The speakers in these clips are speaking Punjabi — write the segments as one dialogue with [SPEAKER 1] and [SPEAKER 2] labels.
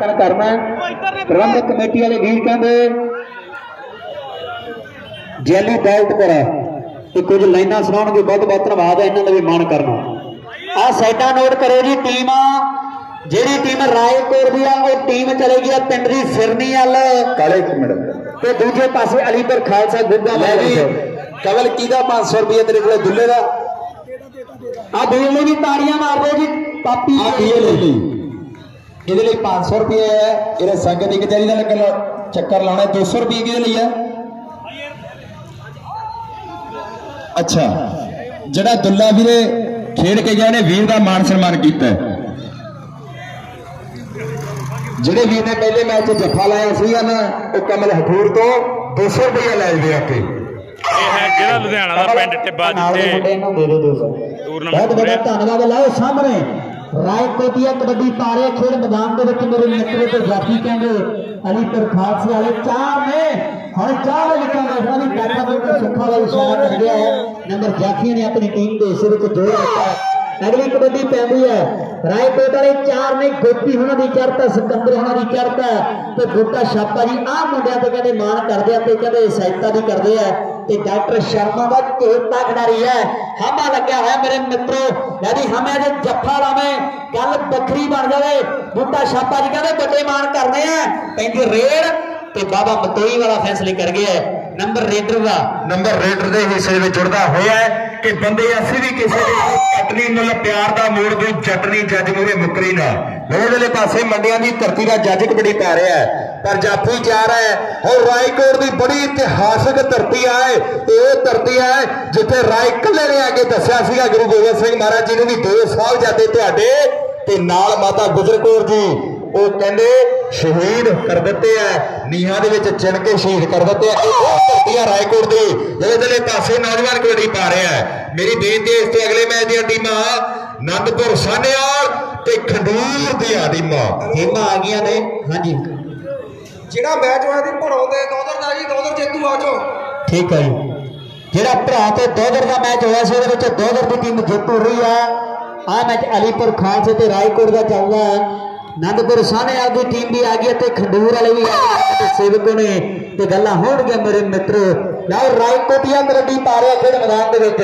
[SPEAKER 1] ਕਰ ਕਰਨਾ ਪ੍ਰਬੰਧਕ ਕਮੇਟੀ ਵਾਲੇ ਵੀਰ ਕਹਿੰਦੇ ਜੈਲੀ ਬੈਲਟ ਪਰ ਇਹ ਕੁਝ ਲਾਈਨਾਂ ਸੁਣਾਉਣਗੇ ਬਹੁਤ ਬਹੁਤ ਧੰਨਵਾਦ ਹੈ ਇਹਨਾਂ ਦਾ ਵੀ ਮਾਣ ਕਰਨਾ। ਆ ਸਾਈਡਾਂ ਨੋਟ ਕਰੋ ਜੀ ਟੀਮ ਜਿਹੜੀ ਟੀਮ ਰਾਏਕੋਟ ਦੀ ਆ ਉਹ ਟੀਮ ਚਲੇਗੀ ਆ ਪਿੰਡ ਦੀ ਫਿਰਨੀ ਵੱਲ।
[SPEAKER 2] ਕਾਲੇ ਮਿੰਟ।
[SPEAKER 1] ਤੇ ਦੂਜੇ ਪਾਸੇ ਅਲੀਪੁਰ ਖਾਲਸਾ ਗੁੱਗਾ
[SPEAKER 2] ਲੈ ਵੀ ਕਵਲ ਕਿਹਦਾ 500 ਰੁਪਏ ਤੇਰੇ ਕੋਲੇ? ਦੁੱਲੇ ਦਾ।
[SPEAKER 1] ਆ ਵੀਰ ਲਈ ਵੀ ਤਾੜੀਆਂ ਮਾਰ ਦਿਓ ਜੀ ਪਾਪੀ
[SPEAKER 2] ਆ ਪੀਏ ਲੈ ਲਈ ਇਹਦੇ ਲਈ 500 ਰੁਪਏ ਹੈ। ਇਹਦੇ ਸੰਗਤ ਦੀ ਕਚਹਿਰੀ ਦਾ ਲੱਗਣ ਚੱਕਰ ਲਾਉਣਾ 200 ਰੁਪਏ ਕਿਹਦੇ ਲਈ ਹੈ ਅੱਛਾ। ਜਿਹੜਾ ਦੁੱਲਾ ਵੀਰੇ ਖੇਡ ਕੇ ਗਿਆ ਨੇ ਵੀਰ ਦਾ ਮਾਨ ਸਨਮਾਨ ਕੀਤਾ। ਜਿਹੜੇ ਵੀਰ ਨੇ ਪਹਿਲੇ ਮੈਚ 'ਚ ਜੱਫਾ ਲਾਇਆ ਸੀਗਾ ਨਾ ਉਹ ਕਮਲ ਹਠੂਰ ਤੋਂ 200 ਰੁਪਏ ਲੈ ਲਦੇ ਆਪੇ
[SPEAKER 3] ਇਹ ਹੈ ਜ਼ਿਲ੍ਹਾ ਲੁਧਿਆਣਾ ਦਾ ਪਿੰਡ ਟਿੱਬਾ ਜਿੱਥੇ
[SPEAKER 1] ਨੂੰ ਦੇ ਦਿਓ 200
[SPEAKER 3] ਟੂਰਨਾਮੈਂਟ
[SPEAKER 1] ਬਹੁਤ ਬਹੁਤ ਧੰਨਵਾਦ। ਲਾਓ ਸਾਹਮਣੇ। ਰਾਏਕੋਟੀਆ ਕਬੱਡੀ ਤਾਰੇ ਖੇਡ ਮੈਦਾਨ ਦੇ ਵਿੱਚ ਮੇਰੇ ਮਿੱਤਰ ਤੇ ਜਾਤੀ ਕਹਿੰਦੇ ਅਲੀਪੁਰ ਖਾਲਸੇ ਵਾਲੇ ਚਾਰ ਨੇ ਹੁਣ ਚਾਰ ਲਿਖਾਂਗੇ ਉਹਨਾਂ ਦੀ ਬੈਠਾ ਦੇ ਸੁੱਖਾ ਦਾ ਇਸ਼ਾਰਾ ਕਰ ਗਿਆ ਹੈ ਨੰਬਰ ਜਾਫੀਆਂ ਨੇ ਆਪਣੀ ਟੀਮ ਦੇ ਹਿੱਸੇ ਵਿੱਚ ਜੋੜ ਦਿੱਤਾ ਹੈ। ਅਗਲੀ ਕਬੱਡੀ ਪੈਂਦੀ ਹੈ, ਰਾਏਕੋਟ ਵਾਲੇ ਚਾਰ ਨੇ ਗੋਪੀ ਉਹਨਾਂ ਦੀ ਚੜ੍ਹਤਾ, ਸਿਕੰਦਰ ਉਹਨਾਂ ਦੀ ਚੜ੍ਹਤਾ ਤੇ ਗੋਟਾ ਛਾਪਾ ਜੀ ਆਹ ਮੁੰਡਿਆਂ ਤੇ ਕਹਿੰਦੇ ਮਾਣ ਕਰਦੇ ਆ ਤੇ ਕਹਿੰਦੇ ਸਹਾਇਤਾ ਵੀ ਕਰਦੇ ਆ ਤੇ ਡਾਕਟਰ ਸ਼ਰਮਾ ਦਾ ਚੇਤਾ ਖਿਡਾਰੀ ਹੈ। ਹਾਮਾ ਲੱਗਿਆ ਹੋਇਆ ਮੇਰੇ ਮਿੱਤਰੋ। ਯਾਨੀ ਹਮੇ ਦੇ ਜੱਫਾ ਲਾਵੇਂ, ਗੱਲ ਵੱਖਰੀ ਬਣ ਜਾਵੇ। ਬੁੱਟਾ ਛਾਪਾ ਜੀ ਕਹਿੰਦੇ, ਵੱਡੇ ਮਾਣ ਕਰਨੇ ਆ। ਪੈਂਦੀ ਰੇਡ ਤੇ ਬਾਬਾ ਮਤੋਈ ਵਾਲਾ ਫੈਸਲੇ ਕਰ ਗਿਆ ਨੰਬਰ ਰੇਡਰ ਦਾ।
[SPEAKER 2] ਨੰਬਰ ਰੇਡਰ ਦੇ ਹਿੱਸੇ ਵਿੱਚ ਜੁੜਦਾ ਹੋਇਆ ਕਿ ਬੰਦੇ ਅਸੀਂ ਵੀ ਕਿਸੇ ਦੇ ਚਟਨੀ ਮੁੱਲ ਪਿਆਰ ਦਾ ਮੋੜ ਦੂ ਚਟਨੀ ਜੱਜ ਮੂਰੇ ਮੁਕਰੀ ਨਾ। ਉਹਦੇ ਪਾਸੇ ਮੰਡੀਆਂ ਦੀ ਧਰਤੀ ਦਾ ਜੱਜ ਕਬੱਡੀ ਪੈ ਰਿਹਾ ਹੈ। ਪਰ ਜਾਫੀ ਜਾ ਰਿਹਾ ਹੈ। ਔਰ ਰਾਏਕੋਟ ਦੀ ਬੜੀ ਇਤਿਹਾਸਕ ਧਰਤੀ ਹੈ ਤੇ ਇਹ ਧਰਤੀ ਹੈ ਜਿੱਥੇ ਰਾਏ ਕੱਲੇ ਨੇ ਆ ਕੇ ਦੱਸਿਆ ਸੀਗਾ, ਗੁਰੂ ਗੋਬਿੰਦ ਸਿੰਘ ਮਹਾਰਾਜ ਜੀ ਨੂੰ ਵੀ ਦੋ ਸਾਹਿਬਜ਼ਾਦੇ ਤੁਹਾਡੇ ਤੇ ਨਾਲ ਮਾਤਾ ਗੁਜਰ ਜੀ। ਉਹ ਕਹਿੰਦੇ, ਸ਼ਹੀਦ ਕਰ ਦਿੱਤੇ ਆ, ਨੀਹਾਂ ਦੇ ਵਿੱਚ ਚਿਣ ਕੇ ਸ਼ਹੀਦ ਕਰ ਦਿੱਤੇ ਆ। ਇਹ ਉਹ ਧਰਤੀ ਰਾਏਕੋਟ ਦੀ, ਜਿਹੜੇ ਇਧਰਲੇ ਪਾਸੇ ਨੌਜਵਾਨ ਕਬੱਡੀ ਪਾ ਰਿਹਾ ਹੈ। ਮੇਰੀ ਬੇਨਤੀ ਹੈ ਇਸ ਤੇ ਅਗਲੇ ਮੈਚ ਦੀਆਂ ਟੀਮਾਂ, ਆਨੰਦਪੁਰ ਸਾਨੇਵਾਲ ਤੇ ਖੰਡੂਰ ਦੀਆਂ ਟੀਮਾਂ।
[SPEAKER 1] ਟੀਮਾਂ ਆ ਗਈਆਂ ਨੇ। ਹਾਂਜੀ।
[SPEAKER 4] ਜਿਹੜਾ ਮੈਚ ਹੋਇਆ ਸੀ ਭੜੋ ਤੇ ਦੋਦਰ ਦਾ ਜੀ ਦੋਦਰ ਜੇਤੂ ਆ ਚੋ
[SPEAKER 1] ਠੀਕ ਹੈ ਜੀ। ਜਿਹੜਾ ਭਰਾ ਤੇ ਦੋਦਰ ਦਾ ਮੈਚ ਹੋਇਆ ਸੀ, ਉਹਦੇ ਵਿੱਚ ਦੋਦਰ ਦੀ ਟੀਮ ਜਿੱਤ ਰਹੀ ਹੈ ਆ ਮੈਚ ਅਲੀਪੁਰ ਖਾਲਸੇ ਤੇ ਰਾਏਕੋਟ ਦਾ ਚੱਲਦਾ ਹੈ। ਆਨੰਦਪੁਰ ਸਾਹਨੇਵਾਲ ਦੀ ਟੀਮ ਵੀ ਆ ਗਈ ਤੇ ਖੰਡੂਰ ਵਾਲੇ ਵੀ ਆ ਗਏ ਤੇ ਸੇਵਕ ਨੇ ਤੇ ਗੱਲਾਂ ਹੋਣਗੀਆਂ ਮੇਰੇ ਮਿੱਤਰ। ਲਓ ਰਾਏਕੋਟੀਆ ਕਬੱਡੀ ਪਾ ਖੇਡ ਮੈਦਾਨ ਦੇ ਵਿੱਚ।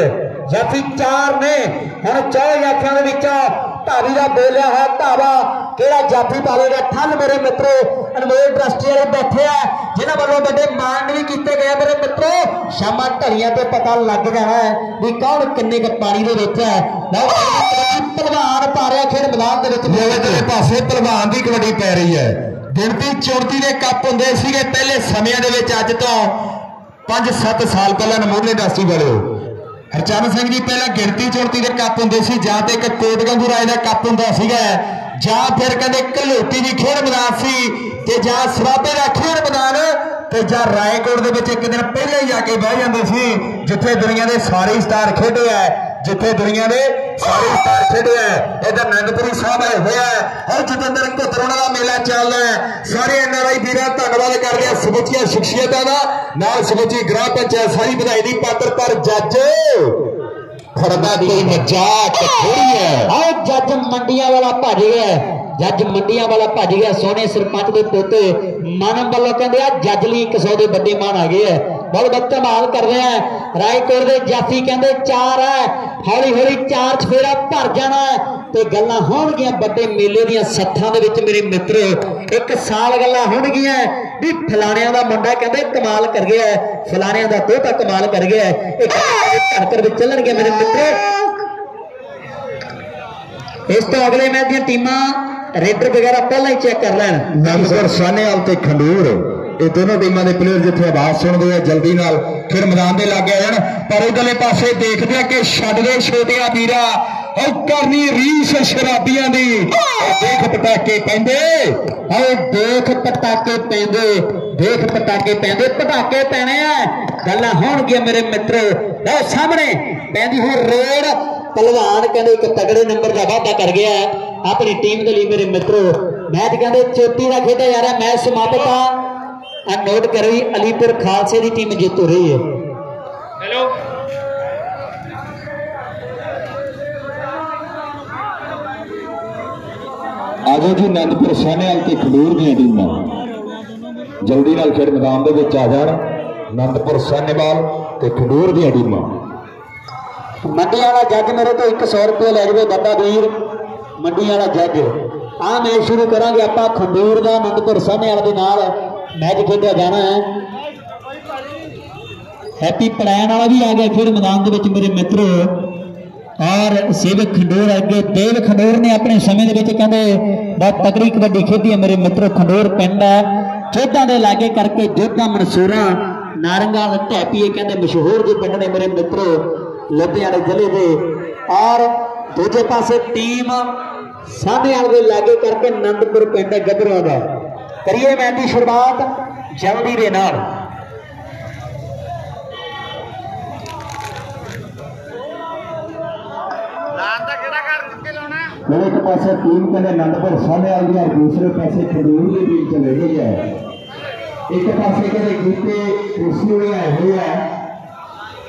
[SPEAKER 1] ਜਾਫੀ ਚਾਰ ਨੇ। ਹੁਣ ਚਾਰ ਜਾਫੀਆਂ ਦੇ ਵਿੱਚੋਂ ਧਾਰੀ ਦਾ ਬੋਲਿਆ ਹੋਇਆ ਧਾਵਾ ਕਿਹੜਾ ਜਾਫੀ ਪਾਵੇਗਾ? ਠੱਲ ਮੇਰੇ ਮਿੱਤਰੋ, ਅਨਮੋਲ ਟਰਸਟੀ ਵਾਲੇ ਬੈਠੇ ਆ, ਜਿਨ੍ਹਾਂ ਵੱਲੋਂ ਵੱਡੇ ਮਾਣ ਵੀ ਕੀਤੇ ਗਏ ਮੇਰੇ ਮਿੱਤਰੋ, ਸ਼ਾਮਾਂ ਢਲੀਆਂ ਤੇ ਪਤਾ ਲੱਗ ਜਾਣਾ ਹੈ ਵੀ ਕੌਣ ਕਿੰਨੇ ਕ ਪਾਣੀ ਦੇ ਵਿੱਚ ਹੈ। ਲਓ ਪਹਿਲਵਾਨ ਪਾ ਰਿਹਾ ਖੇਡ ਮੈਦਾਨ ਦੇ ਵਿੱਚ।
[SPEAKER 2] ਜਿਹੜੇ ਪਾਸੇ ਪਹਿਲਵਾਨ ਦੀ ਕਬੱਡੀ ਪੈ ਰਹੀ ਹੈ। ਗਿਣਤੀ 34 ਦੇ ਕੱਪ ਹੁੰਦੇ ਸੀਗੇ ਪਹਿਲੇ ਸਮਿਆਂ ਦੇ ਵਿੱਚ ਅੱਜ ਤੋਂ 5-7 ਸਾਲ ਪਹਿਲਾਂ ਨਮੂਨੇ ਇੰਡਸਟਰੀ ਵਾਲਿਓ ਹਰਚਰਨ ਸਿੰਘ ਜੀ, ਪਹਿਲਾਂ ਗਿਣਤੀ 34 ਦੇ ਕੱਪ ਹੁੰਦੇ ਸੀ, ਜਾਂ ਤੇ ਇੱਕ ਕੋਟ ਗੰਗੂ ਰਾਏ ਦਾ ਕੱਪ ਹੁੰਦਾ ਸੀਗਾ। ਜਾਂ ਫਿਰ ਕਹਿੰਦੇ ਘਲੋਟੀ ਦੀ ਖੇਡ ਮੈਦਾਨ ਸੀ, ਤੇ ਜਾਂ ਸਰਾਬੇ ਦਾ ਖੇਡ ਮੈਦਾਨ, ਤੇ ਜਾਂ ਰਾਏਕੋਟ ਦੇ ਵਿੱਚ ਇੱਕ ਦਿਨ ਪਹਿਲਾਂ ਹੀ ਜਾ ਕੇ ਬਹਿ ਜਾਂਦੇ ਸੀ, ਜਿੱਥੇ ਦੁਨੀਆ ਦੇ ਸਾਰੇ ਸਟਾਰ ਖੇਡੇ ਆ, ਜਿੱਥੇ ਦੁਨੀਆ ਦੇ ਸਾਰੇ ਸਟਾਰ ਖੇਡੇ ਇਧਰ ਨੰਦਪੁਰੀ ਸਾਹਿਬ ਆਏ ਹੋਇਆ ਹੈ ਜਤਿੰਦਰ ਘੁੱਤਰੋਣਾ ਦਾ ਮੇਲਾ ਚੱਲਦਾ ਹੈ। ਸਾਰੇ ਐਨਆਰਆਈ ਵੀਰਾਂ ਧੰਨਵਾਦ ਕਰਦੇ ਆ। ਸਮੁੱਚੀਆਂ ਸ਼ਖਸੀਅਤਾਂ ਦਾ। ਨਾਲ ਸਮੁੱਚੀ ਗ੍ਰਾਮ ਪੰਚਾਇਤ ਸਾਰੀ ਵਧਾਈ ਦੀ ਪਾਤਰ ਪਰ ਜੱਜ ਖੜਦਾ ਕੋਈ ਮਜ਼ਾਕ ਥੋੜੀ ਹੈ।
[SPEAKER 1] ਆਹ ਜੱਜ ਮੰਡੀਆਂ ਵਾਲਾ ਭੱਜ ਗਿਆ। ਜੱਜ ਮੰਡੀਆਂ ਵਾਲਾ ਭੱਜ ਗਿਆ। ਸੋਹਣੇ ਸਰਪੰਚ ਦੇ ਪੋਤੇ ਮਨ ਵੱਲੋਂ ਕਹਿੰਦੇ ਆ, ਜੱਜ ਲਈ 100 ਦੇ ਵੱਡੇ ਮਾਨ ਆ ਗਏ ਆ। ਬਹੁਤ ਬਹੁਤ ਧੰਨਵਾਦ ਕਰਦੇ ਆ ਰਾਏਕੋਟ ਦੇ ਜਾਫੀ ਕਹਿੰਦੇ ਚਾਰ ਹੈ। ਹੌਲੀ ਹੌਲੀ ਚਾਰ ਚਫੇਰਾ ਭਰ ਜਾਣਾ ਤੇ ਗੱਲਾਂ ਹੋਣਗੀਆਂ ਵੱਡੇ ਮੇਲੇ ਦੀਆਂ ਸੱਥਾਂ ਦੇ ਵਿੱਚ ਮੇਰੇ ਮਿੱਤਰੋ। ਇੱਕ ਸਾਲ ਗੱਲਾਂ ਹੋਣਗੀਆਂ ਵੀ ਫਲਾਣਿਆਂ ਦਾ ਮੁੰਡਾ ਕਹਿੰਦੇ ਕਮਾਲ ਕਰ ਗਿਆ ਫਲਾਣਿਆਂ ਦਾ ਦੋਤਾ ਕਮਾਲ ਕਰ ਗਿਆ ਹੈ। ਇਹ ਘਰ ਵਿੱਚ ਚੱਲਣਗੇ ਮੇਰੇ ਮਿੱਤਰੋ। ਇਸ ਤੋਂ ਅਗਲੇ ਮੈਚ ਦੀਆਂ ਟੀਮਾਂ ਰੇਡਰ ਵਗੈਰਾ ਪਹਿਲਾਂ ਹੀ ਚੈੱਕ ਕਰ ਲੈਣ।
[SPEAKER 2] ਨੰਦਪੁਰ ਸਾਨੇਵਾਲ ਤੇ ਖੰਡੂਰ। ਇਹ ਦੋਨੋਂ ਟੀਮਾਂ ਦੇ ਪਲੇਅਰ ਜਿੱਥੇ ਆਵਾਜ਼ ਸੁਣਦੇ ਆ, ਜਲਦੀ ਨਾਲ ਫਿਰ ਮੈਦਾਨ ਦੇ ਲੱਗ ਜਾਣ। ਪਰ ਇਧਰਲੇ ਪਾਸੇ ਦੇਖਦੇ ਆ ਕਿ ਛੱਡਦੇ ਛੋਟਿਆ ਵੀਰਾ ਉਹ ਕਰਨੀ ਰੀਸ ਸ਼ਰਾਬੀਆਂ ਦੀ। ਦੇਖ ਪਟਾਕੇ ਪੈਂਦੇ।
[SPEAKER 1] ਆਏ ਦੇਖ ਪਟਾਕੇ ਪੈਂਦੇ, ਦੇਖ ਪਟਾਕੇ ਪੈਂਦੇ। ਪਟਾਕੇ ਪੈਣੇ ਆ। ਗੱਲਾਂ ਹੋਣਗੀਆਂ ਮੇਰੇ ਮਿੱਤਰ। ਲਓ ਸਾਹਮਣੇ ਪੈਂਦੀ ਹੋਈ ਰੇਡ। ਪਹਿਲਵਾਨ ਕਹਿੰਦੇ ਇੱਕ ਤਗੜੇ ਨੰਬਰ ਦਾ ਵਾਅਦਾ ਕਰ ਗਿਆ ਆਪਣੀ ਟੀਮ ਦੇ ਲਈ ਮੇਰੇ ਮਿੱਤਰੋ, ਮੈਚ ਕਹਿੰਦੇ ਚੇਤੀ ਦਾ ਖੇਡਿਆ ਜਾ ਰਿਹਾ ਮੈਚ ਸਮਾਪਤ ਆ। ਆ ਨੋਟ ਕਰੋ ਜੀ ਅਲੀਪੁਰ ਖਾਲਸੇ ਦੀ ਟੀਮ ਜਿੱਤ ਰਹੀ ਹੈ।
[SPEAKER 3] ਹੈਲੋ
[SPEAKER 2] ਆਜੋ ਜੀ ਅਨੰਦਪੁਰ ਸਾਹਨੇਵਾਲ ਤੇ ਖਡੂਰ ਦੀਆਂ ਟੀਮਾਂ। ਜਲਦੀ ਨਾਲ ਖੇਡ ਮੈਦਾਨ ਦੇ ਵਿੱਚ ਆ ਜਾਣ। ਅਨੰਦਪੁਰ ਸਾਹਨੇਵਾਲ ਤੇ ਖਡੂਰ ਦੀਆਂ ਟੀਮਾਂ।
[SPEAKER 1] ਮੰਡੀ ਵਾਲਾ ਜੱਜ ਮੇਰੇ ਤੋਂ 100 ਰੁਪਏ ਲੈ ਜਵੇ ਬੰਦਾ ਵੀਰ। ਮੰਡੀ ਵਾਲਾ ਜੱਜ ਆ ਮੈਚ ਸ਼ੁਰੂ ਕਰਾਂਗੇ ਆਪਾਂ ਖੰਡੂਰ ਦਾ ਅਨੰਦਪੁਰ ਸਾਹਨੇ ਵਾਲੇ ਦੇ ਨਾਲ। ਮੈਚ ਖੇਡਿਆ ਜਾਣਾ ਹੈ। ਹੈਪੀ ਪੜੈਣ ਵਾਲਾ ਵੀ ਆ ਗਿਆ ਖੇਡ ਮੈਦਾਨ ਦੇ ਵਿੱਚ ਮੇਰੇ ਮਿੱਤਰ। ਔਰ ਸੇਵਕ ਖੰਡੋਰ ਅੱਗੇ, ਦੇਵ ਖੰਡੂਰ ਨੇ ਆਪਣੇ ਸਮੇਂ ਦੇ ਵਿੱਚ ਕਹਿੰਦੇ, ਬਹੁਤ ਤਕੜੀ ਕਬੱਡੀ ਖੇਡੀ ਹੈ ਮੇਰੇ ਮਿੱਤਰ ਖੰਡੂਰ ਪਿੰਡ ਹੈ। ਜੋਧਾਂ ਦੇ ਲਾਗੇ ਕਰਕੇ ਜੋਧਾਂ ਮਨਸੂਰਾ, ਨਾਰੰਗਾਲ ਢੈਪੀਏ ਕਹਿੰਦੇ ਮਸ਼ਹੂਰ ਜੇ ਪਿੰਡ ਨੇ ਮੇਰੇ ਮਿੱਤਰੋ, ਲੁਧਿਆਣੇ ਜ਼ਿਲ੍ਹੇ ਦੇ। ਔਰ ਦੂਜੇ ਪਾਸੇ ਟੀਮ ਸਾਹਨੇਵਾਲ ਦੇ ਲਾਗੇ ਕਰਕੇ ਆਨੰਦਪੁਰ ਪਿੰਡ ਗੱਭਰੂਆਂ ਦਾ। ਕਰੀਏ ਮੈਚ ਦੀ ਸ਼ੁਰੂਆਤ ਜਲਦੀ ਦੇ ਨਾਲ।
[SPEAKER 2] ਮੇਰੇ ਇੱਕ ਪਾਸੇ ਟੀਮ ਕਹਿੰਦੇ ਅਨੰਦਪੁਰ ਸਾਹਨੇਵਾਲ ਦੀ ਔਰ ਦੂਸਰੇ ਪਾਸੇ ਖਡੂਰ ਦੀ ਟੀਮ ਚੱਲ ਰਹੀ ਹੈ। ਇੱਕ ਪਾਸੇ ਕਹਿੰਦੇ ਗੀਤੇ ਕੁਰਸੀ ਹੋਏ ਆਏ ਹੋਏ ਆ।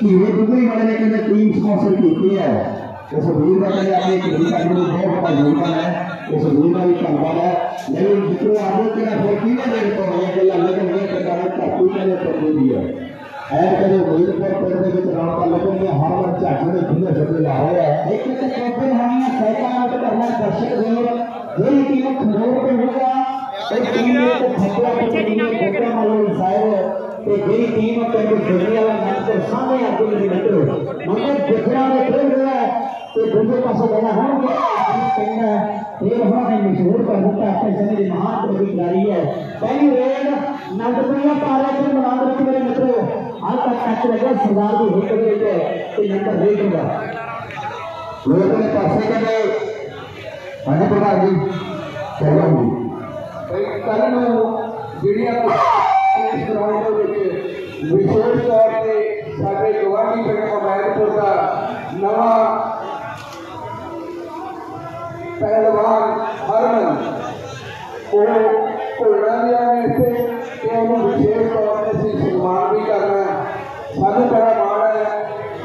[SPEAKER 2] ਧੀਰੇ ਦੁਗਰੀ ਵਾਲੇ ਨੇ ਕਹਿੰਦੇ ਟੀਮ ਸਪਾਂਸਰ ਕੀਤੀ ਹੈ। ਉਸ ਵੀਰ ਦਾ ਕਹਿੰਦੇ ਆਪਣੇ ਖੇਡੀ ਸਾਡੇ ਨੂੰ ਬਹੁਤ ਵੱਡਾ ਯੋਗਦਾਨ ਹੈ। ਉਸ ਵੀਰ ਦਾ ਵੀ ਧੰਨਵਾਦ ਹੈ। ਲੇਕਿਨ ਜਿੱਥੇ ਆਗੇ ਕਿਹੜਾ ਹੋਰ ਕਿਹਨੇ ਦੇ ਤੋਂ ਇਹ ਗੱਲਾਂ ਲੱਗਣ ਇਹ ਨੂੰ ਧਰਤੀ ਕਹਿੰਦੇ ਪਰਦੇ ਦੀ ਹੈ ਐਰ ਕਦੇ ਵੀਰਪੁਰ ਪਿੰਡ ਦੇ ਵਿੱਚ ਰੌਣਕਾਂ ਲੱਗਣਗੀਆਂ ਹਰ ਵਾਰ ਝੱਟ ਦੇ ਖੁੱਲੇ ਛੱਡੇ ਲਾ ਰਹੇ ਆ।
[SPEAKER 1] ਇੱਕ ਤੇ ਕੈਪਟਨ ਹੋਣੀਆਂ ਸਹਿਕਾਰਤ ਕਰਨਾ ਦਰਸ਼ਕ ਵੀਰ ਜਿਹੜੀ ਟੀਮ ਖੰਡੂਰ ਤੇ ਹੋਗਾ ਤੇ ਟੀਮ ਦੇ ਤੇ ਖੱਟਿਆ ਤੇ ਟੀਮ ਦੇ ਖੱਟਿਆ ਵਾਲੇ ਸਾਹਿਬ ਤੇ ਜਿਹੜੀ ਟੀਮ ਖੇਡਣੇ ਵਾਲਾ ਨਾਮਪੁਰ ਸਾਹਮਣੇ ਆ ਕੇ ਮਿੱਤਰੋ ਮੰਗੇ ਜਿਗਰਾ ਦੇ ਖੇਡ ਰਿਹਾ ਤੇ ਦੂਜੇ ਪਾਸੇ ਲੈਣਾ ਹੋਣਗੇ ਪਿੰਡ ਇਹ ਉਹਨਾਂ ਨੇ ਮਸ਼ਹੂਰ ਕਰ ਦਿੱਤਾ ਆਪਣੇ ਸਮੇਂ ਦੀ ਮਹਾਨ ਪ੍ਰਤੀਕਾਰੀ ਹੈ। ਪਹਿਲੀ ਰੇਡ ਨੰਦਪੁਰੀਆ ਪਾਰੇ ਦੇ ਮੈਦਾਨ ਵਿੱਚ ਮੇਰੇ ਮਿੱਤਰੋ ਹਾਲ ਤੱਕ ਟੱਚ ਲੱਗਾ ਸਰਦਾਰ ਦੀ ਹਿੱਟ ਦੇ ਵਿੱਚ ਤੇ ਨੰਬਰ ਰੇਡ ਹੋਗਾ
[SPEAKER 2] ਲੋਕ ਨੇ ਪਾਸੇ ਕਹਿੰਦੇ ਹਾਂਜੀ ਪ੍ਰਧਾਨ ਜੀ ਚਲੋ ਜੀ।
[SPEAKER 4] ਕੱਲ ਨੂੰ ਜਿਹੜੀਆਂ ਇਸ ਗਰਾਊਂਡ ਦੇ ਵਿੱਚ ਵਿਸ਼ੇਸ਼ ਤੌਰ ਤੇ ਸਾਡੇ ਗਵਾਂਢੀ ਪਿੰਡ ਅਮੈਰਪੁਰ ਦਾ ਨਵਾਂ ਪਹਿਲਵਾਨ ਹਰਮਨ ਉਹ ਘੋੜਾ ਲਿਆ ਨੇ ਇੱਥੇ ਤੇ ਉਹਨੂੰ ਵਿਸ਼ੇਸ਼ ਤੌਰ ਤੇ ਅਸੀਂ ਸਨਮਾਨ ਵੀ ਕਰਨਾ ਹੈ। ਸਾਨੂੰ ਬੜਾ ਮਾਣ ਹੈ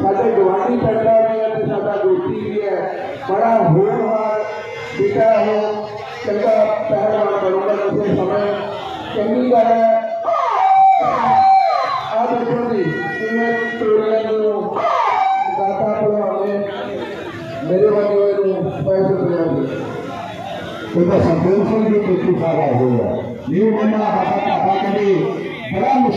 [SPEAKER 4] ਸਾਡੇ ਗਵਾਂਢੀ ਪਿੰਡ ਦਾ ਵੀ ਹੈ ਤੇ ਸਾਡਾ ਦੋਸਤੀ ਵੀ ਹੈ ਬੜਾ ਹੋਣਹਾਰ ਬੇਟਾ ਉਹ ਚੰਗਾ ਪਹਿਲਵਾਨ ਬਣੂਗਾ ਕਿਸੇ ਸਮੇਂ ਚੰਗੀ ਗੱਲ ਹੈ ਆ ਦੇਖੋ ਜੀ ਕਿਵੇਂ ਤੋੜੀਆਂ ਨੂੰ ਦਾਤਾ ਭਲਵਾਨ ਨੇ ਮੇਰੇ ਵੱਲੋਂ ਇਹਨੂੰ ਪੈਸੇ ਦਿਆਂਗੇ
[SPEAKER 2] ਉਹਦਾ ਸੰਤੋਖ ਸਿੰਘ ਦੀ ਕੋਈ ਸਾਰਾ